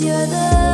you're the